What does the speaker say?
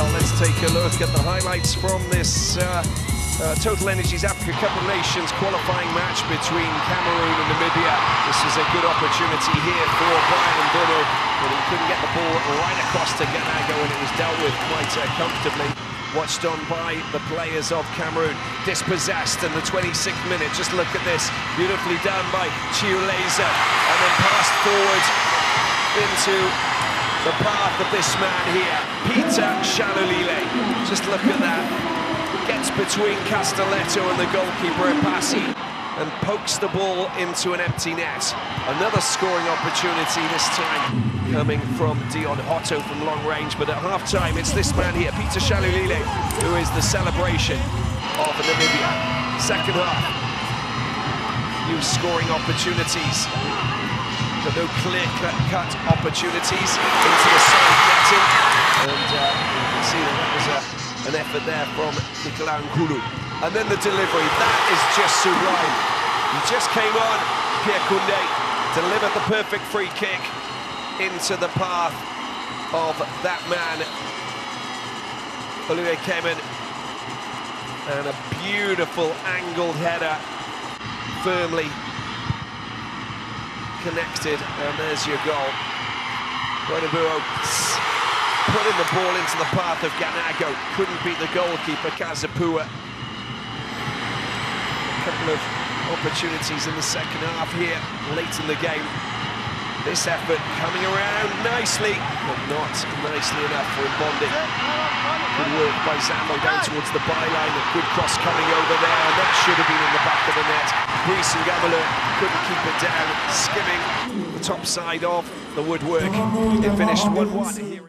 Well, let's take a look at the highlights from this uh, uh, Total Energies Africa Cup of Nations qualifying match between Cameroon and Namibia. This is a good opportunity here for Bryan Mbeumo, but he couldn't get the ball right across to Ganago and it was dealt with quite uh, comfortably. Watched on by the players of Cameroon, dispossessed in the 26th minute. Just look at this, beautifully done by Tjiueza, and then passed forward into the path of this man here, Peter Shalulile. Just look at that. Gets between Castelletto and the goalkeeper Epassi and pokes the ball into an empty net. Another scoring opportunity this time coming from Deon Hotto from long range, but at half-time it's this man here, Peter Shalulile, who is the celebration of Namibia. Second half, new scoring opportunities but no clear-cut opportunities into the side netting. And uh, you can see that that was a, an effort there from Nicolas Nkoulou. And then the delivery, that is just sublime. He just came on, Pierre Kunde delivered the perfect free kick into the path of that man, Olivier Kemen. And a beautiful angled header, firmly connected, and there's your goal. Buenabuo putting the ball into the path of Ganago. Couldn't beat the goalkeeper, Kazapua. A couple of opportunities in the second half here, late in the game. This effort coming around nicely, but not nicely enough for Mbondi. Good work by Zambo down towards the byline. A good cross coming over there, and that should have been in the back of the net. Brice Ngamaleu couldn't keep it down, skimming the top side of the woodwork. It finished 1-1 here.